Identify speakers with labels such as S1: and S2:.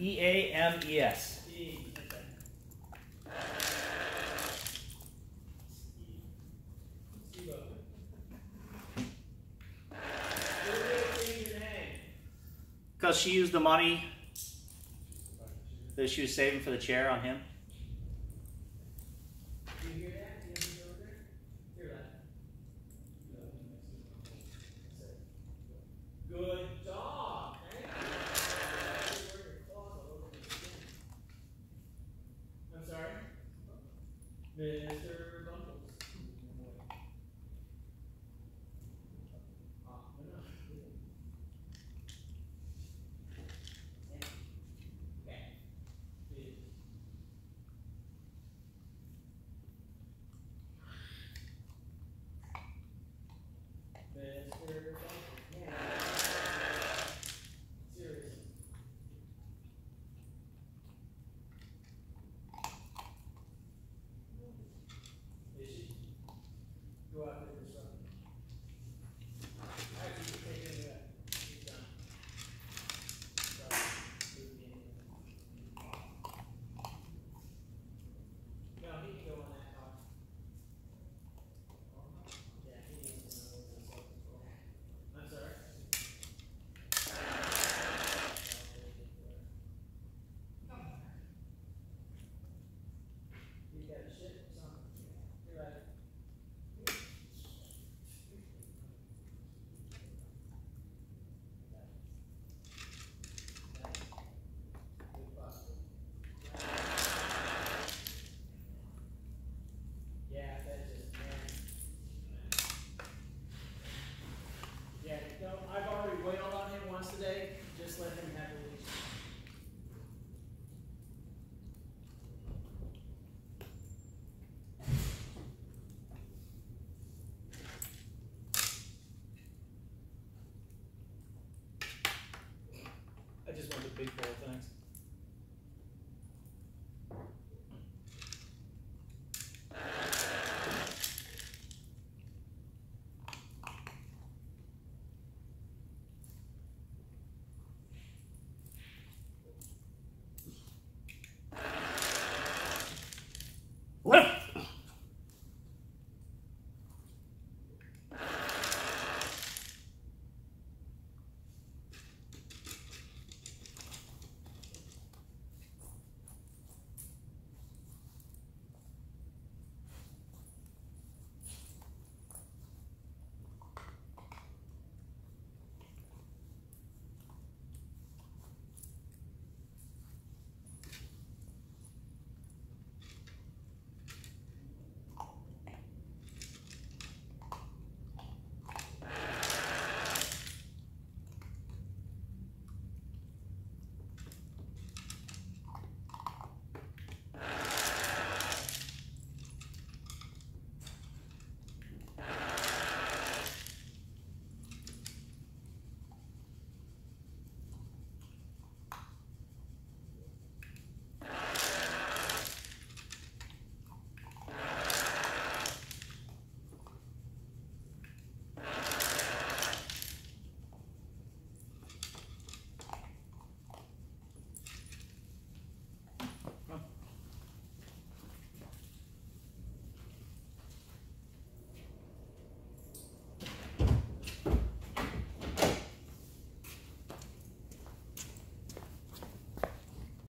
S1: E A M E S. Because she used the money that she was saving for the chair on him.
S2: your